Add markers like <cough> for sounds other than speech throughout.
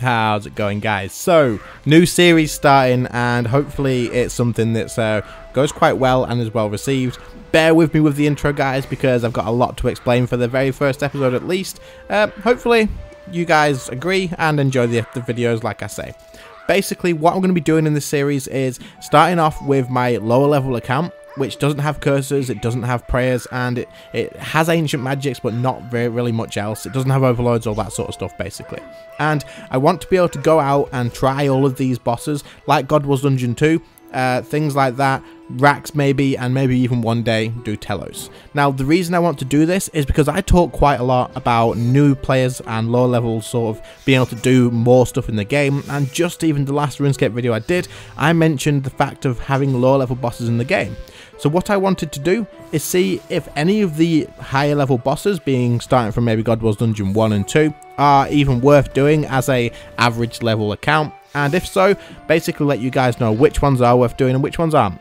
How's it going, guys? So, new series starting, and hopefully it's something that uh, goes quite well and is well received. Bear with me with the intro, guys, because I've got a lot to explain for the very first episode at least. Uh, hopefully, you guys agree and enjoy the, the videos, like I say. Basically, what I'm going to be doing in this series is starting off with my lower level account, which doesn't have curses, it doesn't have prayers, and it, it has ancient magics, but not very really much else. It doesn't have overloads, all that sort of stuff, basically. And I want to be able to go out and try all of these bosses, like God Wars Dungeon 2, uh, things like that, Rax maybe, and maybe even one day do Telos. Now, the reason I want to do this is because I talk quite a lot about new players and low levels sort of being able to do more stuff in the game, and just even the last RuneScape video I did, I mentioned the fact of having low level bosses in the game. So what I wanted to do is see if any of the higher level bosses, being starting from maybe God Wars Dungeon 1 and 2, are even worth doing as a average level account. And if so, basically let you guys know which ones are worth doing and which ones aren't.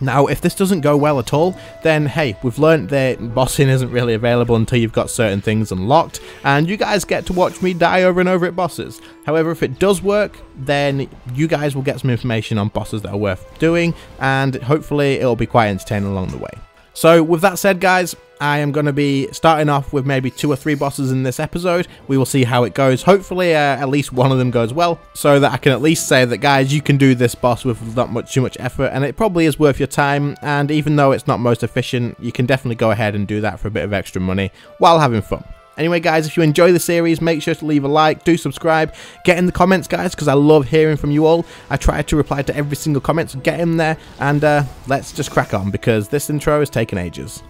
Now, if this doesn't go well at all, then hey, we've learned that bossing isn't really available until you've got certain things unlocked, and you guys get to watch me die over and over at bosses. However, if it does work, then you guys will get some information on bosses that are worth doing, and hopefully it'll be quite entertaining along the way. So with that said guys, I am going to be starting off with maybe two or three bosses in this episode. We will see how it goes. Hopefully uh, at least one of them goes well so that I can at least say that guys you can do this boss with not much too much effort and it probably is worth your time and even though it's not most efficient you can definitely go ahead and do that for a bit of extra money while having fun. Anyway, guys, if you enjoy the series, make sure to leave a like, do subscribe, get in the comments, guys, because I love hearing from you all. I try to reply to every single comment, so get in there, and uh, let's just crack on, because this intro has taken ages.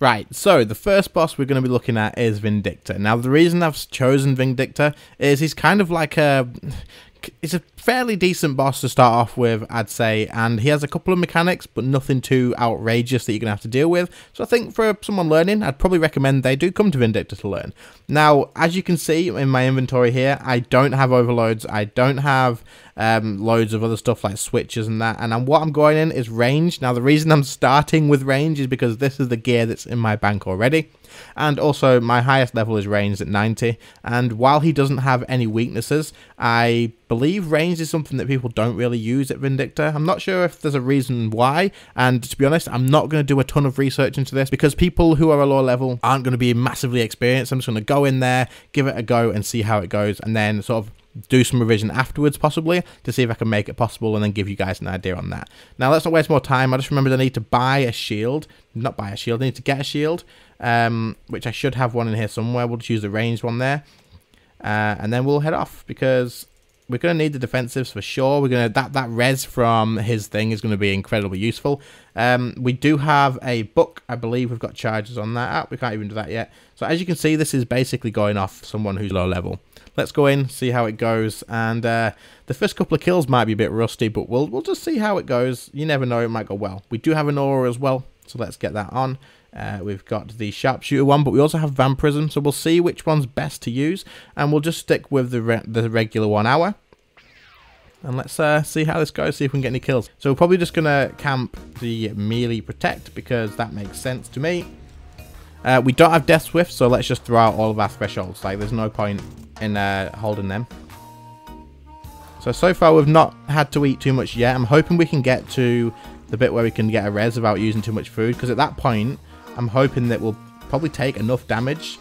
Right, so the first boss we're going to be looking at is Vindicta. Now, the reason I've chosen Vindicta is he's kind of like a it's a fairly decent boss to start off with, I'd say, and he has a couple of mechanics, but nothing too outrageous that you're going to have to deal with. So I think for someone learning, I'd probably recommend they do come to Vindicta to learn. Now, as you can see in my inventory here, I don't have overloads, I don't have um, loads of other stuff like switches and that, and what I'm going in is range. Now, the reason I'm <laughs> starting with range is because this is the gear that's in my bank already. And also, my highest level is ranged at 90. And while he doesn't have any weaknesses, I believe ranged is something that people don't really use at Vindicta. I'm not sure if there's a reason why. And to be honest, I'm not going to do a ton of research into this because people who are a low level aren't going to be massively experienced. I'm just going to go in there, give it a go, and see how it goes. And then sort of do some revision afterwards possibly to see if I can make it possible and then give you guys an idea on that. Now let's not waste more time. I just remembered I need to buy a shield. Not buy a shield, I need to get a shield um, which I should have one in here somewhere. We'll just use the ranged one there. Uh, and then we'll head off because we're going to need the defensives for sure. We're going to that that res from his thing is going to be incredibly useful. Um, we do have a book. I believe we've got charges on that. We can't even do that yet. So as you can see, this is basically going off someone who's low level. Let's go in, see how it goes, and uh, the first couple of kills might be a bit rusty, but we'll we'll just see how it goes. You never know; it might go well. We do have an aura as well, so let's get that on. Uh, we've got the sharpshooter one, but we also have vampirism, so we'll see which one's best to use, and we'll just stick with the re the regular one hour. And let's uh, see how this goes, see if we can get any kills. So we're probably just going to camp the melee protect, because that makes sense to me. Uh, we don't have death swift, so let's just throw out all of our thresholds. Like, there's no point in uh, holding them. So, so far we've not had to eat too much yet. I'm hoping we can get to the bit where we can get a res without using too much food, because at that point, I'm hoping that we'll probably take enough damage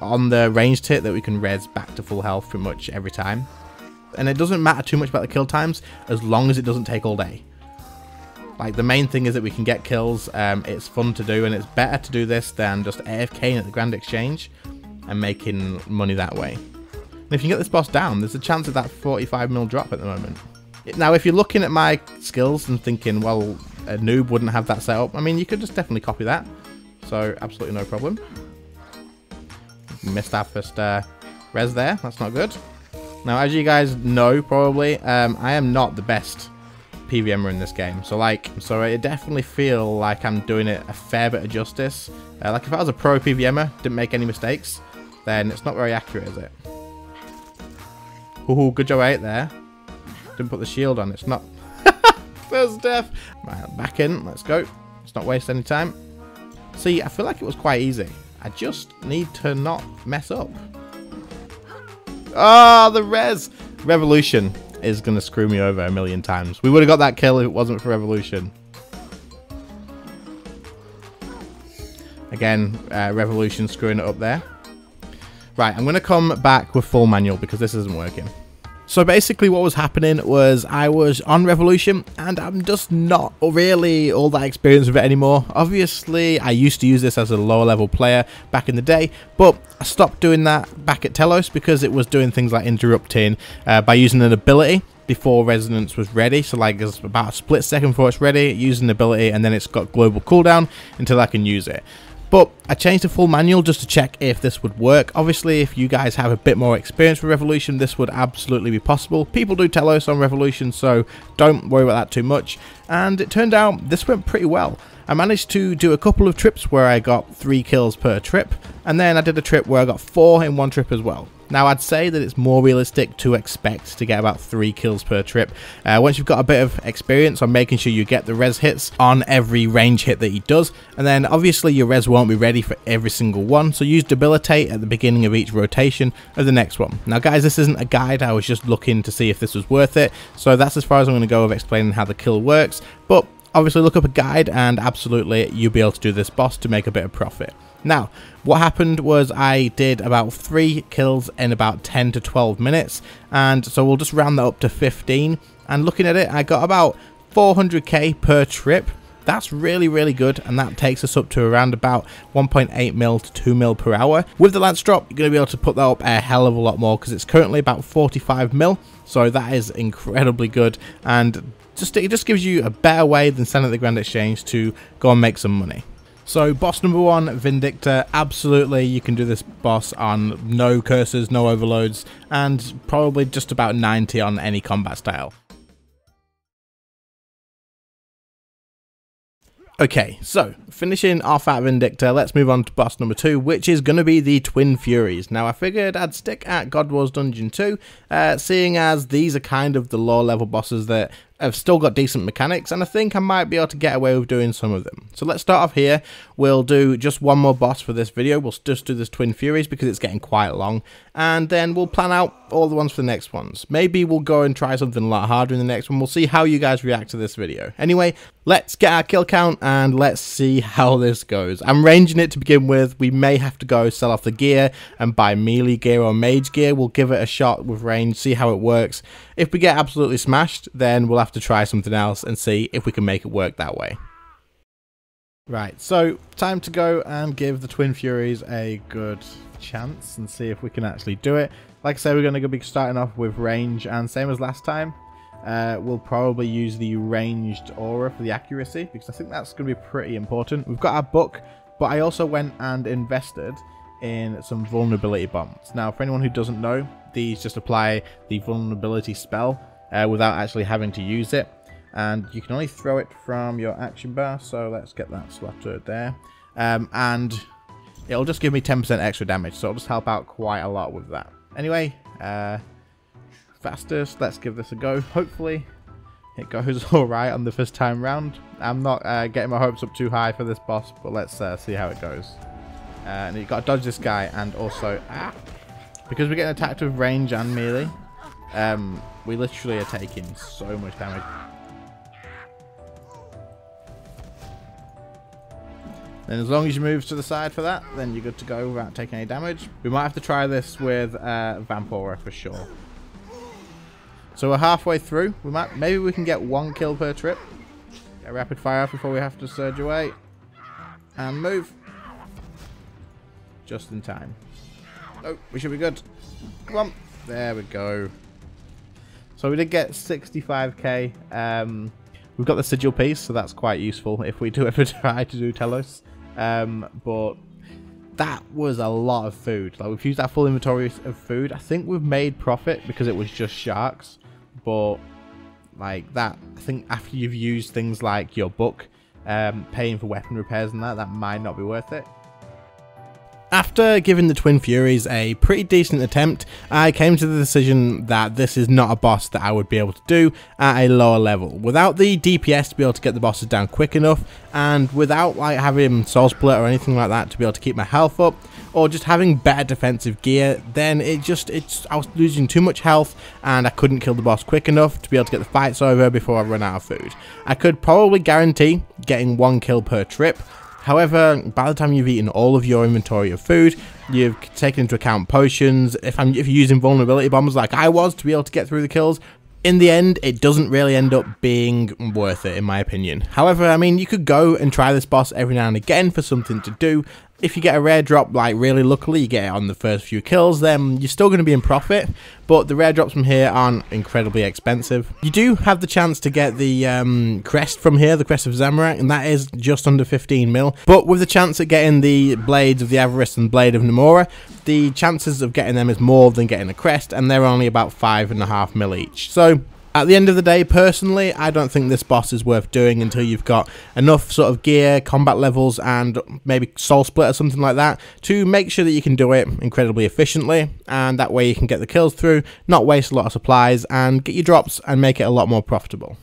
on the ranged hit that we can res back to full health pretty much every time. And it doesn't matter too much about the kill times as long as it doesn't take all day. Like the main thing is that we can get kills, um, it's fun to do and it's better to do this than just AFKing at the Grand Exchange and making money that way. And if you get this boss down, there's a chance of that 45 mil drop at the moment. Now if you're looking at my skills and thinking, well, a noob wouldn't have that set up, I mean you could just definitely copy that so absolutely no problem. Missed our first uh, res there, that's not good. Now, as you guys know, probably, um, I am not the best PVMer in this game. So, like, so I definitely feel like I'm doing it a fair bit of justice. Uh, like, if I was a pro PVMer, didn't make any mistakes, then it's not very accurate, is it? Ooh, good job out there. Didn't put the shield on, it's not... <laughs> First death! Right, back in, let's go. Let's not waste any time. See, I feel like it was quite easy. I just need to not mess up. Ah, oh, the res! Revolution is going to screw me over a million times. We would have got that kill if it wasn't for Revolution. Again, uh, Revolution screwing it up there. Right, I'm going to come back with full manual because this isn't working. So basically what was happening was I was on Revolution and I'm just not really all that experienced with it anymore. Obviously I used to use this as a lower level player back in the day but I stopped doing that back at Telos because it was doing things like interrupting uh, by using an ability before resonance was ready so like it's about a split second before it's ready using the ability and then it's got global cooldown until I can use it but I changed the full manual just to check if this would work. Obviously, if you guys have a bit more experience with Revolution, this would absolutely be possible. People do tell us on Revolution, so don't worry about that too much. And it turned out this went pretty well. I managed to do a couple of trips where I got three kills per trip, and then I did a trip where I got four in one trip as well. Now, I'd say that it's more realistic to expect to get about three kills per trip. Uh, once you've got a bit of experience on making sure you get the res hits on every range hit that he does, and then obviously your res won't be ready for every single one, so use debilitate at the beginning of each rotation of the next one. Now, guys, this isn't a guide, I was just looking to see if this was worth it, so that's as far as I'm going to go of explaining how the kill works, but obviously look up a guide and absolutely you'll be able to do this boss to make a bit of profit. Now, what happened was I did about 3 kills in about 10 to 12 minutes, and so we'll just round that up to 15, and looking at it, I got about 400k per trip, that's really, really good, and that takes us up to around about 1.8 mil to 2 mil per hour. With the Lance drop, you're going to be able to put that up a hell of a lot more because it's currently about 45 mil, so that is incredibly good, and just it just gives you a better way than selling at the Grand Exchange to go and make some money. So boss number one, Vindicta, absolutely you can do this boss on no curses, no overloads, and probably just about 90 on any combat style. Okay, so finishing off at Vindicta, let's move on to boss number two, which is going to be the Twin Furies. Now, I figured I'd stick at God Wars Dungeon 2, uh, seeing as these are kind of the lower level bosses that have still got decent mechanics, and I think I might be able to get away with doing some of them. So let's start off here. We'll do just one more boss for this video. We'll just do this Twin Furies because it's getting quite long, and then we'll plan out all the ones for the next ones. Maybe we'll go and try something a lot harder in the next one. We'll see how you guys react to this video. Anyway, let's get our kill count, and let's see <laughs> how this goes. I'm ranging it to begin with. We may have to go sell off the gear and buy melee gear or mage gear. We'll give it a shot with range, see how it works. If we get absolutely smashed, then we'll have to try something else and see if we can make it work that way. Right, so time to go and give the Twin Furies a good chance and see if we can actually do it. Like I said, we're going to be starting off with range and same as last time. Uh, we'll probably use the ranged aura for the accuracy because I think that's going to be pretty important. We've got our book, but I also went and invested in some vulnerability bombs. Now, for anyone who doesn't know, these just apply the vulnerability spell uh, without actually having to use it. And you can only throw it from your action bar, so let's get that slotted there. Um, and it'll just give me 10% extra damage, so it'll just help out quite a lot with that. Anyway, uh, fastest, let's give this a go. Hopefully it goes <laughs> alright on the first time round. I'm not uh, getting my hopes up too high for this boss, but let's uh, see how it goes. Uh, and you've got to dodge this guy and also... Ah, because we're getting attacked with range and melee, um, we literally are taking so much damage. Then as long as you move to the side for that, then you're good to go without taking any damage. We might have to try this with uh, Vampora for sure. So we're halfway through. We might, Maybe we can get one kill per trip. Get rapid fire before we have to surge away. And move. Just in time. Oh, we should be good. Come on. There we go. So we did get 65k. Um, we've got the sigil piece, so that's quite useful if we do <laughs> ever try to do Telos. Um, but that was a lot of food. Like we've used that full inventory of food. I think we've made profit because it was just sharks. But like that, I think after you've used things like your book, um, paying for weapon repairs and that, that might not be worth it. After giving the Twin Furies a pretty decent attempt, I came to the decision that this is not a boss that I would be able to do at a lower level. Without the DPS to be able to get the bosses down quick enough, and without like having Soul Split or anything like that to be able to keep my health up, or just having better defensive gear, then it just, it's, I was losing too much health and I couldn't kill the boss quick enough to be able to get the fights over before I run out of food. I could probably guarantee getting one kill per trip, However, by the time you've eaten all of your inventory of food, you've taken into account potions, if, I'm, if you're using vulnerability bombs like I was to be able to get through the kills, in the end, it doesn't really end up being worth it, in my opinion. However, I mean, you could go and try this boss every now and again for something to do, if you get a rare drop, like really luckily you get it on the first few kills, then you're still going to be in profit. But the rare drops from here aren't incredibly expensive. You do have the chance to get the um, crest from here, the crest of Zamorak, and that is just under 15 mil. But with the chance at getting the blades of the Avaryss and blade of Nymora, the chances of getting them is more than getting a crest, and they're only about five and a half mil each. So at the end of the day, personally, I don't think this boss is worth doing until you've got enough sort of gear, combat levels, and maybe soul split or something like that to make sure that you can do it incredibly efficiently, and that way you can get the kills through, not waste a lot of supplies, and get your drops and make it a lot more profitable.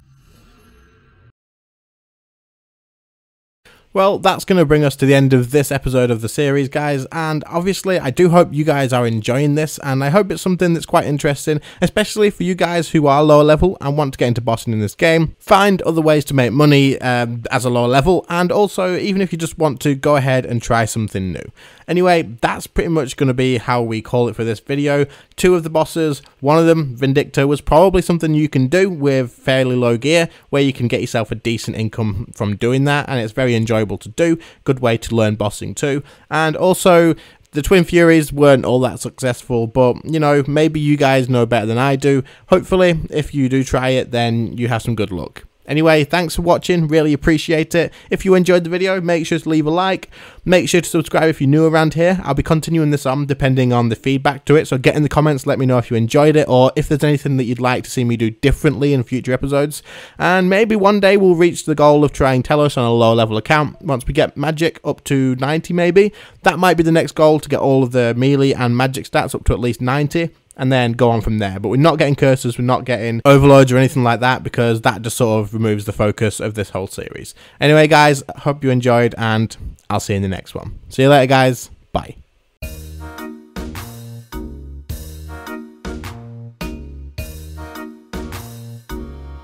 Well, that's going to bring us to the end of this episode of the series, guys, and obviously I do hope you guys are enjoying this, and I hope it's something that's quite interesting, especially for you guys who are lower level and want to get into bossing in this game, find other ways to make money um, as a lower level, and also even if you just want to go ahead and try something new. Anyway, that's pretty much going to be how we call it for this video. Two of the bosses, one of them, Vindicta, was probably something you can do with fairly low gear, where you can get yourself a decent income from doing that, and it's very enjoyable to do. Good way to learn bossing too. And also, the Twin Furies weren't all that successful, but you know, maybe you guys know better than I do. Hopefully, if you do try it, then you have some good luck. Anyway, thanks for watching, really appreciate it. If you enjoyed the video, make sure to leave a like. Make sure to subscribe if you're new around here. I'll be continuing this on depending on the feedback to it, so get in the comments, let me know if you enjoyed it, or if there's anything that you'd like to see me do differently in future episodes. And maybe one day we'll reach the goal of trying Telos on a low level account. Once we get magic up to 90 maybe, that might be the next goal to get all of the melee and magic stats up to at least 90 and then go on from there. But we're not getting curses, we're not getting overloads or anything like that because that just sort of removes the focus of this whole series. Anyway, guys, hope you enjoyed, and I'll see you in the next one. See you later, guys. Bye.